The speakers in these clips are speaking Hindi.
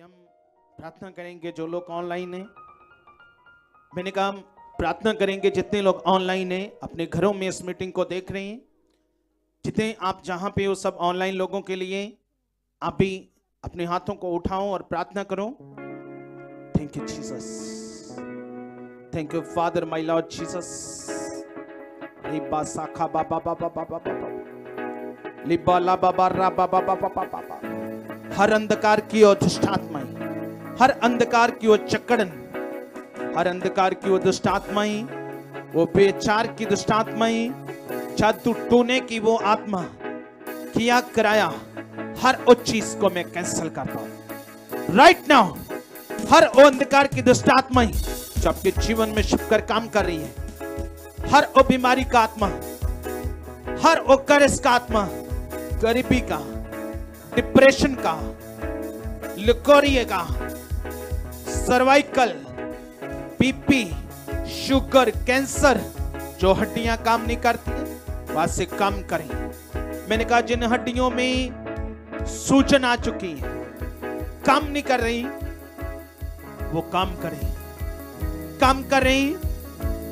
हम प्रार्थना करेंगे जो लोग ऑनलाइन हैं मैंने कहा हम प्रार्थना करेंगे जितने लोग ऑनलाइन हैं अपने घरों में इस मीटिंग को देख रहे हैं जितने आप जहाँ पे हो सब ऑनलाइन लोगों के लिए आप भी अपने हाथों को उठाओ और प्रार्थना करो thank you Jesus thank you father my lord Jesus लिबा साखा बाबा बाबा बाबा बाबा लिबा ला बाबा रा बाबा बाबा बाबा हर अंधकार की ओर दुष्ट हर अंधकार की वो चक्कड़न, हर अंधकार की वो दुष्ट आत्माएँ वो बेचार की दुष्ट आत्माएँ जादू टोने की वो आत्मा किया कराया, हर उस चीज़ को मैं कैंसिल करता हूँ। राइट नाउ हर वो अंधकार की दुष्ट आत्माएँ जो आपके जीवन में छिपकर काम कर रही है, हर वो बीमारी का आत्मा, हर वो करस का आत्मा, गरीबी का डिप्रेशन का, लिकोरिए का सर्वाइकल, बीपी, शुगर, कैंसर, जो हड्डियाँ काम नहीं करती, वहाँ से काम करें। मैंने कहा, जिन हड्डियों में सूजन आ चुकी है, काम नहीं कर रही, वो काम करें। काम कर रही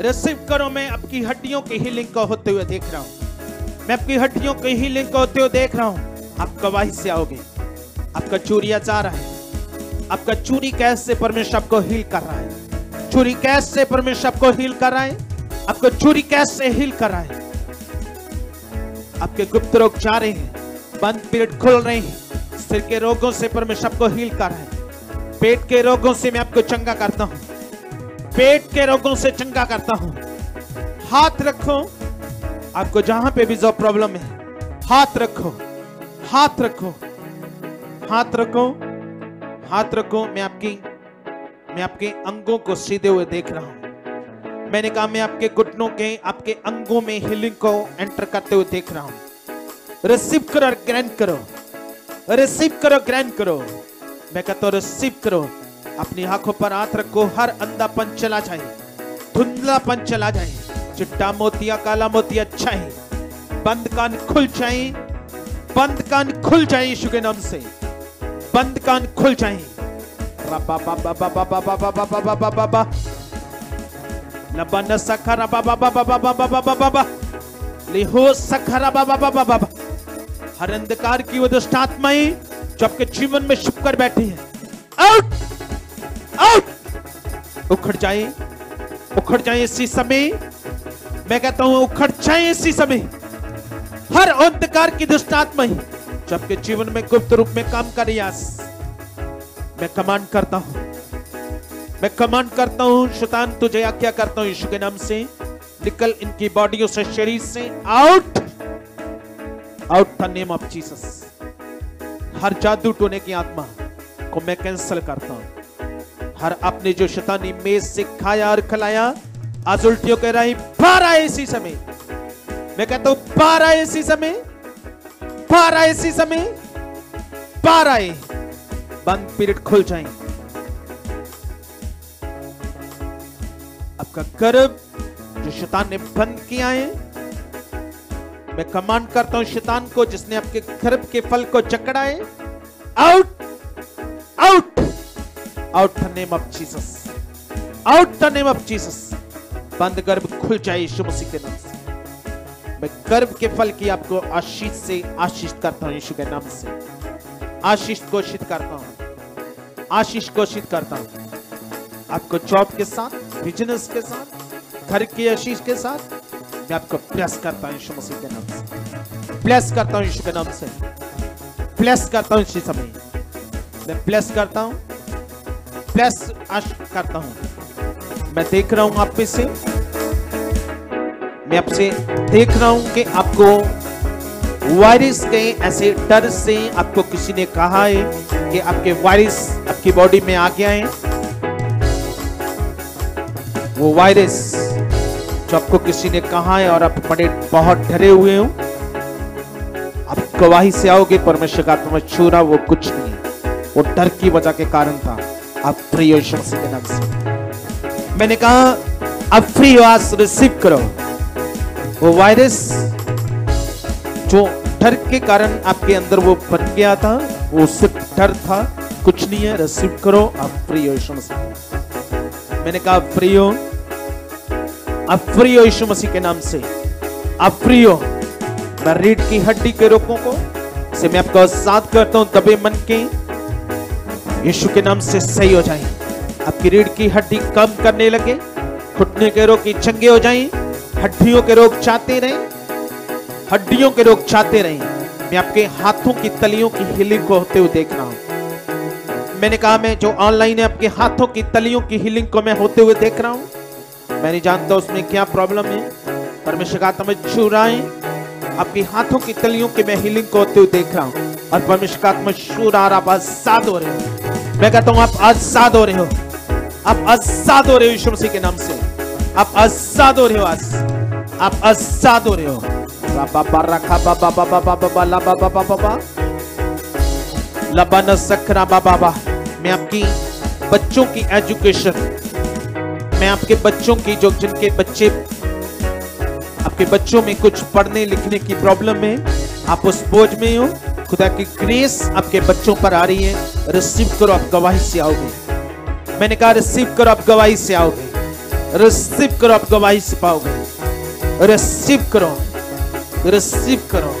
रिसीव करो। मैं आपकी हड्डियों की हीलिंग को होते हुए देख रहा हूँ। मैं आपकी हड्डियों की हीलिंग को होते हुए देख रहा हूँ। आप गवाही से आओगे। आपका चूरिया जा रहा है। आपका चूरी कैसे परमेश्वर आपको हील कर रहा है चूरी कैसे परमेश्वर आपको हील कर रहा है आपको चूरी कैसे हील कर रहा है आपके गुप्त रोग जा रहे हैं, बंद पेट खुल रहे हैं। सिर के रोगों से परमेश्वर आपको हील कर रहा है पेट के रोगों से मैं आपको चंगा करता हूँ। पेट के रोगों से चंगा करता हूँ। हाथ रखो। आपको जहाँ पे भी जो प्रॉब्लम है, हाथ रखो। हाथ रखो। हाथ रखो। हाथ रखो, मैं आपकी, मैं आपके अंगों को सीधे हुए देख रहा हूँ। मैंने कहा, मैं आपके घुटनों के, आपके अंगों में हीलिंग को एंटर करते हुए देख रहा हूँ। रिसीव करो ग्रैंड करो। रिसीव करो ग्रैंड करो। मैं कहता हूँ रिसीव करो। अपनी आँखों पर हाथ रखो, हर अंधापन चला जाए। धुंधलापन चला जाए। चिट्टा मोतिया, काला मोतिया अच्छा बंद कान खुल जाए। बंद कान खुल जाए यीशु के नाम से। बंद कान खुल जाए। बाबा हर अंधकार की वो दुष्ट आत्माएँ जो आपके जीवन में छुप कर बैठी है। आउट! आउट! उखड़ जाए। उखड़ जाए इसी समय। मैं कहता हूँ, उखड़ जाए इसी समय। हर अंधकार की दुष्ट आत्माएँ। जो आपके जीवन में गुप्त रूप में काम कर मैं कमांड करता हूँ। मैं कमांड करता हूँ, शैतान, तुझे आज्ञा करता हूँ, यीशु के नाम से। निकल इनकी बॉडियों से, शरीर से out out the name of Jesus हर जादू टोने की आत्मा को मैं कैंसिल करता हूँ। हर आपने जो शैतानी मेज से खाया और खिलाया, आज उल्टियों कह रही बाहर आए इसी समय। मैं कहता हूँ, बारह इसी समय बाहर आए इसी समय बाहर आए बंद पीरियड खुल जाए। आपका गर्भ जो शैतान ने बंद किया है, मैं कमांड करता हूँ शैतान को, जिसने आपके गर्भ के फल को जकड़ा है। Out out out the name of Jesus out the name of Jesus बंद गर्भ खुल जाए यीशु मसीह के नाम मैं गर्भ के फल की आपको आशीष से आशीष करता हूँ, यीशु के नाम से। आशीष घोषित करता हूँ। आशीष घोषित करता हूँ। आपको जॉब के साथ, बिज़नेस के साथ, घर की आशीष के साथ, मैं आपको ब्लेस करता हूँ, यीशु मसीह के नाम से। ब्लेस करता हूँ, यीशु के नाम से। ब्लेस करता हूँ इसी समय मैं ब्लेस करता हूँ। ब्लेस करता हूँ। मैं देख रहा हूँ आप में से मैं आपसे देख रहा हूँ कि आपको वायरस के ऐसे डर से आपको किसी ने कहा है कि आपके वायरस आपकी बॉडी में आ गया है? वो वायरस जो आपको किसी ने कहा है और आप बड़े, बहुत डरे हुए हो, आप गवाही से आओगे, परमेश्वर का आत्मा छूरा, वो कुछ नहीं। वो डर की वजह के कारण था। आप फ्री के से। मैंने कहा अब फ्री आज रिसीव करो। वो वायरस जो डर के कारण आपके अंदर वो बन गया था, वो सिर्फ़ डर था। कुछ नहीं है रिसीव करो, आप हो यीशु मसीह। मैंने कहा हो? आप हो यीशु मसीह के नाम से? आप हो? मैं रीढ़ की हड्डी के रोगों को, से मैं आपका साथ करता हूँ, तभी मन के यीशु के नाम से सही हो जाए। आपकी रीढ़ की हड्डी कम करने लगे घुटने के रोग की चंगे हो जाए। हड्डियों के रोग चाहते रहे हड्डियों के रोग चाहते रहे मैं आपके हाथों की तलियों की हीलिंग को होते हुए देख रहा हूँ। मैंने कहा, मैं जो ऑनलाइन है, आपके हाथों की तलियों की हीलिंग को मैं होते हुए देख रहा हूँ। मैं नहीं जानता उसमें क्या प्रॉब्लम है। परमेश्वर का तुम्हें छू रहा है आपके हाथों की तलियों की मैं हीलिंग को होते हुए देख रहा हूँ। और परमेश्वर का आत्मा शूर रहा आप आज़ाद हो रहे हो। मैं कहता हूँ, आप आज़ाद हो रहे हो। आप आज़ाद हो रहे हो यीशु मसीह के नाम से। आप आज़ाद हो रहे हो आज। आप आज़ाद हो रहे हो। बाबा रखा बाबा बाबा बाबा ला बाबा बाबा बाबा लबा न सकरा बाबा बा मैं आपकी बच्चों की एजुकेशन, मैं आपके बच्चों की जो जिनके बच्चे, आपके बच्चों में कुछ पढ़ने, लिखने की प्रॉब्लम है, आप उस बोझ में हो। खुदा की ग्रेस आपके बच्चों पर आ रही है। रिसीव करो, आप गवाही से आओगे। मैंने कहा रिसीव करो, आप गवाही से आओगे। रिसीव करो आप गवाही से पाओगे। रिसीव करो। रिसीव करो।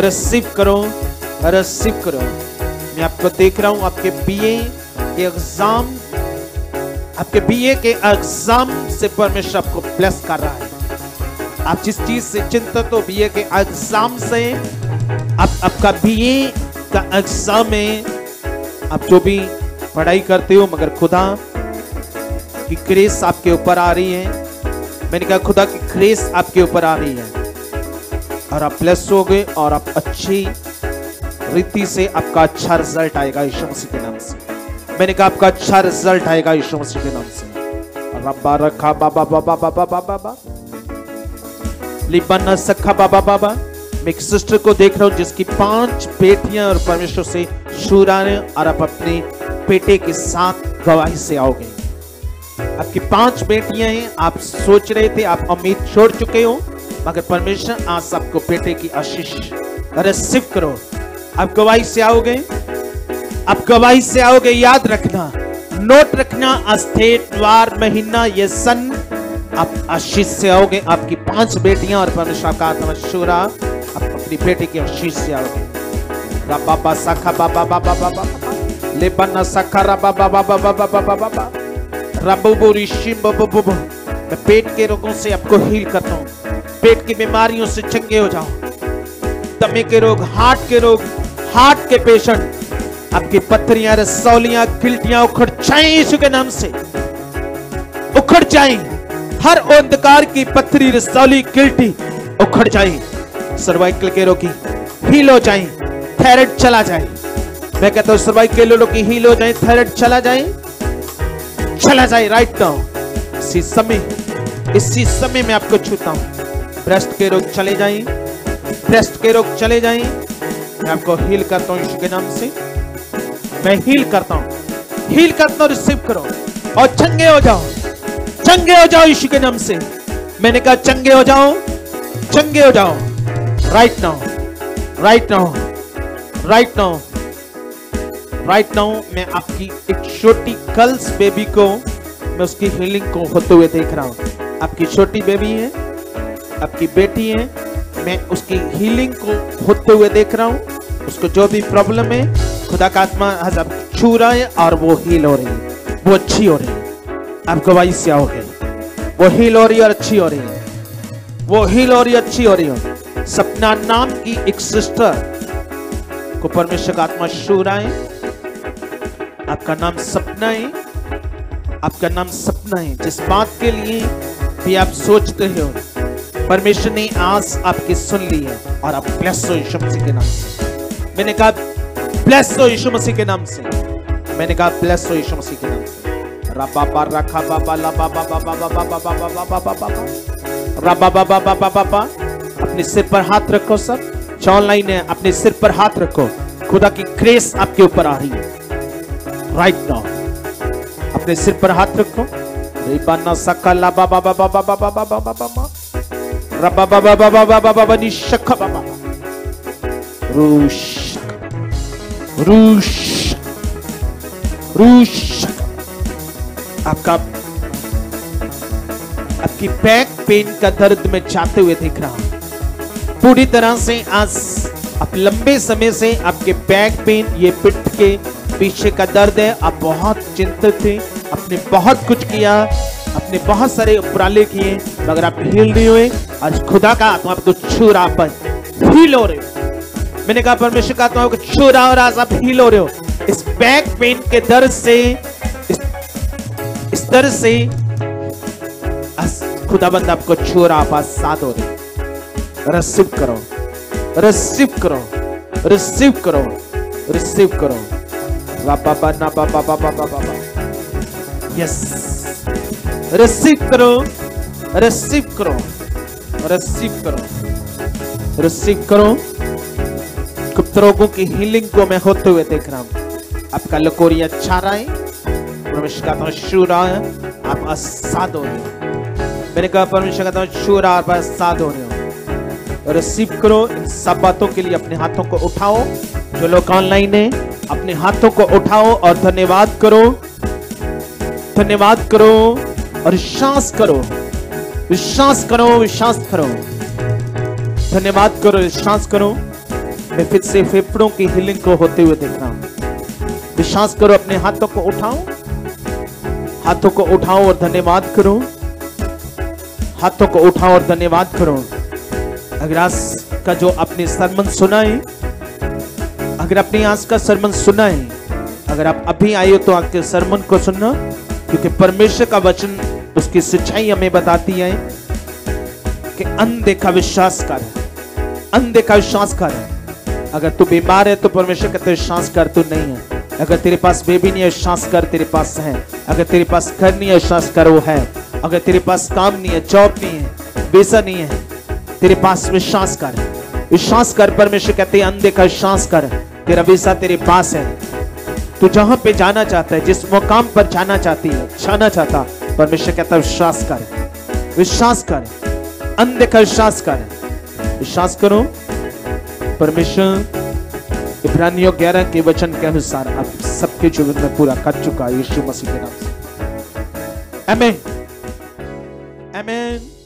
रिसीव करो। रिसीव करो। मैं आपको देख रहा हूँ, आपके बीए के एग्ज़ाम आपके बीए के एग्ज़ाम से परमेश्वर आपको ब्लेस कर रहा है। आप जिस चीज़ से चिंतित हो बीए के एग्ज़ाम से, आप, आपका बीए का एग्ज़ाम में आप जो भी पढ़ाई करते हो, मगर खुदा की ग्रेस आपके ऊपर आ रही है। मैंने कहा, खुदा की ग्रेस आपके ऊपर आ रही है। और आप प्लस हो गए और आप अच्छी रीति से आपका अच्छा रिज़ल्ट आएगा यीशु मसीह के नाम से। मैंने कहा, आपका अच्छा रिज़ल्ट आएगा यीशु मसीह के नाम से। रब्बा रखा बाबा बाबा बाबा बाबा बाबा सखा बाबा बाबा मैं एक सिस्टर को देख रहा हूँ जिसकी पाँच बेटियाँ और परमेश्वर से शुरा ने और आप अपने बेटे के साथ गवाही से आओगे। आपकी पाँच बेटियाँ हैं, आप सोच रहे थे, आप उम्मीद छोड़ चुके हो, मगर परमेश्वर आज आपको बेटे की आशीष, रिसीव करो। आप गवाही से आओगे? आप गवाही से आओगे, याद रखना। नोट रखना अस्टेट वार महीना, ये सन। आप आशीष से आओगे, आपकी पाँच बेटियाँ और परमेश्वर का आत्मा आप अपनी बेटे की आशीष से आओगे। बाबा सखा, बाबा बाबा बाबा लेबना सखा रबा बाबा बाबा बाबा बाबा। मैं पेट के रोगों से आपको हील करता हूँ। पेट की बीमारियों से चंगे हो जाओ। दमे के रोग, हार्ट के रोग, हार्ट के पेशेंट। आपकी पत्थरियाँ, रसौलियाँ, गिल्टियाँ उखड़ जाए यीशु के नाम से। उखड़ जाए। हर अंधकार की पत्थरी, रसौली, गिल्टी उखड़ जाए। सर्वाइकल के रोगी हील हो जाए। थायराइड चला जाए। मैं कहता हूँ, सर्वाइकल की हील हो जाए। थायराइड चला जाए। चला जाए राइट नाउ इसी समय इसी समय में आपको छूता हूँ। ब्रेस्ट के रोग चले जाए ब्रेस्ट के रोग चले जाए। मैं आपको हील करता हूँ यीशु के नाम से। मैं हील करता हूँ। हील करता हूँ रिसीव करो। और चंगे हो जाओ। चंगे हो जाओ यीशु के नाम से। मैंने कहा, चंगे हो जाओ। चंगे हो जाओ। Right now right now right now right now मैं आपकी एक छोटी गर्ल्स बेबी को, मैं उसकी हीलिंग को होते हुए देख रहा हूँ। आपकी छोटी बेबी है, आपकी बेटी है, मैं उसकी हीलिंग को होते हुए देख रहा हूँ। उसको जो भी प्रॉब्लम है, खुदा का आत्मा छू रहा है और वो हील हो रही है। वो अच्छी हो रही है। आप गवाही से आओगे वो हील हो रही है और अच्छी हो रही है। वो हील हो रही है, अच्छी हो रही है। सपना नाम की एक सिस्टर को परमेश्वर का आत्मा छू रहा आए आपका नाम सपना है आपका नाम सपना है जिस बात के लिए भी आप सोचते हो परमेश्वर ने आज आपकी सुन ली है और आप ब्लेस हो यीशु मसीह के नाम से मैंने कहा ब्लेस हो यीशु मसीह के नाम से मैंने कहा ब्लेस हो यीशु मसीह के नाम से रबा रखा बाबा ला बाबा बाबा बाबा बाबा बाबा बाबा बाबा रबा बाबा बाबा बाबा अपने सिर पर हाथ रखो सब ऑनलाइन है अपने सिर पर हाथ रखो खुदा की ग्रेस आपके ऊपर आ रही है राइट नाउ अपने सिर पर हाथ रखो रिबाना सकला रूश रूश रूश आपका आपकी बैक पेन का दर्द में जाते हुए दिख रहा हूँ पूरी तरह से आज आप लंबे समय से आपके बैक पेन ये पिट के पीछे का दर्द है। आप बहुत चिंतित थे। आपने बहुत कुछ किया। आपने बहुत सारे उपराले किए। मगर आप हील नहीं हुए। आज खुदा का आत्मा आपको छू रहा पर हील हो रहे हो। मैंने कहा परमेश्वर का आत्मा छू रहा और आज आप हील हो रहे हो। इस बैक पेन के दर्द से इस, दर्द से खुदाबंद आपको छू रहा आप साथ हो रहे रिसीव करो। रिसीव करो। रिसीव करो। रिसीव करो। यस रिसीव करो रिसीव करो रिसीव करो रिसीव करो गुप्त रोगों की हीलिंग को मैं होते हुए देख रहा हूँ आपका लकोरी अच्छा रहा है परमेश्वर का शू रहा है आप आसाद हो रहे हो मैंने कहा परमेश्वर का शू रहा आप आसाद हो रहे हो रिसीव करो इन सब बातों के लिए अपने हाथों को उठाओ जो लोग ऑनलाइन है अपने हाथों को उठाओ और धन्यवाद करो। धन्यवाद करो और विश्वास करो। विश्वास करो विश्वास करो। धन्यवाद करो, विश्वास करो। मैं फिर से फेफड़ों की हीलिंग को होते हुए देख रहा हूँ। विश्वास करो, अपने हाथों को उठाओ। हाथों को उठाओ और धन्यवाद करो। हाथों को उठाओ और धन्यवाद करो। अगर आज का जो अपने सरमन सुना है अगर अपनी आज का सरमन सुना है अगर आप अभी आए हो तो आपके सरमन को सुनना, क्योंकि परमेश्वर का वचन उसकी सिंचाई हमें बताती है कि अनदेखा विश्वास कर अनदेखा विश्वास कर अगर तू बीमार है तो परमेश्वर कहते विश्वास कर तू नहीं है। अगर तेरे पास बेबी नहीं है विश्वास कर तेरे पास है। अगर तेरे पास घर नहीं है विश्वास कर वो है। अगर तेरे पास काम नहीं है, जॉब नहीं है, वीज़ा नहीं है, तेरे पास विश्वास कर विश्वास कर परमेश्वर कहते हैं अनदेखा विश्वास कर तेरा वीज़ा तेरे पास है। तू जहाँ पे जाना चाहता है, जिस मुकाम पर जाना चाहती है, जाना चाहता, परमेश्वर कहता है, विश्वास कर। विश्वास कर। अंधे का विश्वास कर। विश्वास करो। परमेश्वर, इब्रानियों ग्यारह के वचन के अनुसार आप सबके जीवन में पूरा कर चुका यीशु मसीह के नाम से। Amen. Amen.